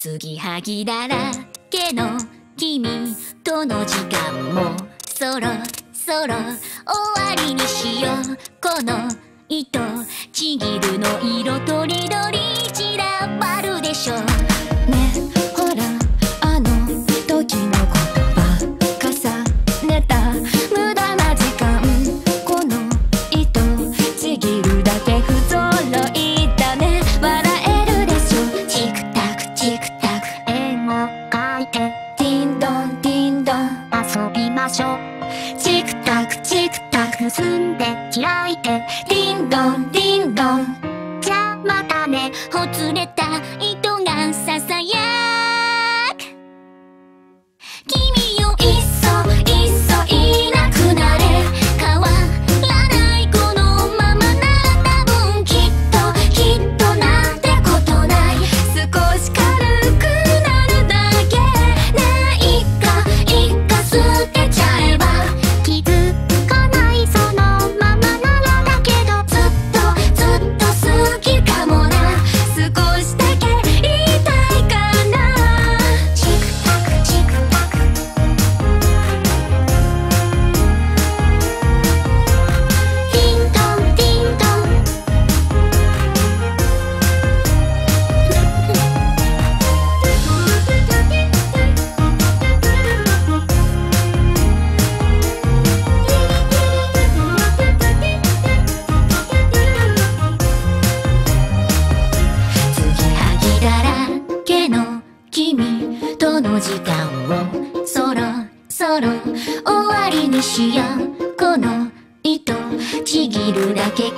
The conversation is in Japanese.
継ぎはぎだらけの君との時間もそろそろ終わりにしよう。この糸ちぎるの色とりどり散らばるでしょう。チクタクチクタク盗んで開いて。ティンドンティンドン。じゃあまたね。ほつれた糸がささや君との時間をそろそろ終わりにしよう。この糸ちぎるだけ